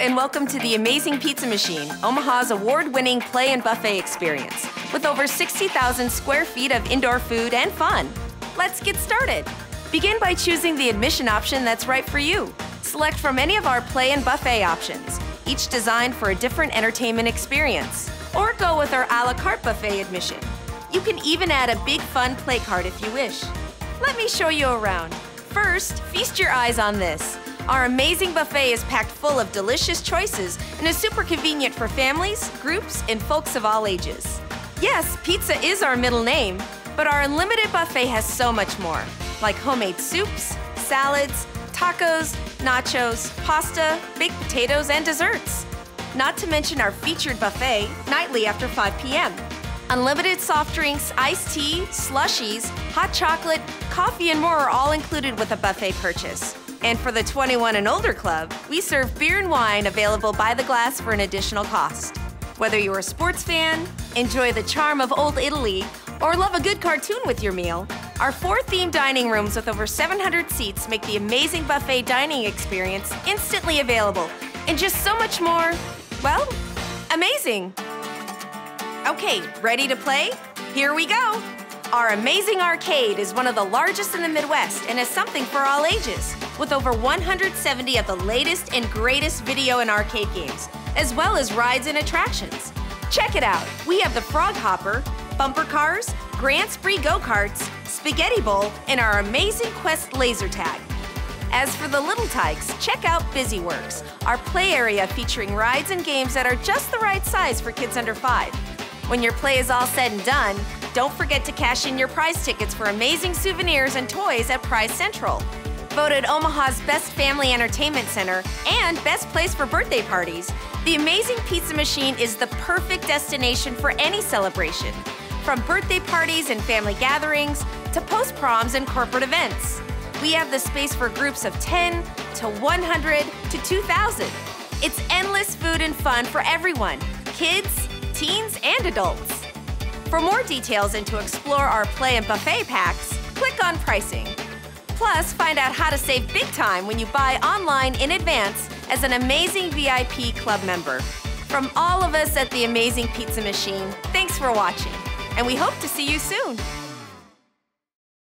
and welcome to the Amazing Pizza Machine, Omaha's award winning play and buffet experience, with over 60,000 square feet of indoor food and fun. Let's get started. Begin by choosing the admission option that's right for you. Select from any of our play and buffet options, each designed for a different entertainment experience. Or go with our a la carte buffet admission. You can even add a big fun play card if you wish. Let me show you around. First, feast your eyes on this. Our amazing buffet is packed full of delicious choices and is super convenient for families, groups, and folks of all ages. Yes, pizza is our middle name, but our unlimited buffet has so much more, like homemade soups, salads, tacos, nachos, pasta, baked potatoes, and desserts. Not to mention our featured buffet nightly after 5 p.m. Unlimited soft drinks, iced tea, slushies, hot chocolate, coffee, and more are all included with a buffet purchase. And for the 21 and older club, we serve beer and wine available by the glass for an additional cost. Whether you're a sports fan, enjoy the charm of Old Italy, or love a good cartoon with your meal, our four themed dining rooms with over 700 seats make the amazing buffet dining experience instantly available. And just so much more, well, amazing. Okay, ready to play? Here we go. Our amazing arcade is one of the largest in the Midwest and is something for all ages, with over 170 of the latest and greatest video and arcade games, as well as rides and attractions. Check it out. We have the Frog Hopper, bumper cars, Grand Spree go-karts, Spaghetti Bowl, and our amazing Quest laser tag. As for the little tykes, check out BusyWorks, our play area featuring rides and games that are just the right size for kids under five. When your play is all said and done, don't forget to cash in your prize tickets for amazing souvenirs and toys at Prize Central. Voted Omaha's best family entertainment center and best place for birthday parties, the Amazing Pizza Machine is the perfect destination for any celebration, from birthday parties and family gatherings to post proms and corporate events. We have the space for groups of 10 to 100 to 2,000. It's endless food and fun for everyone kids, teens, and adults. For more details and to explore our play and buffet packs, click on pricing. Plus, find out how to save big time when you buy online in advance as an amazing VIP club member. From all of us at the Amazing Pizza Machine, thanks for watching, and we hope to see you soon.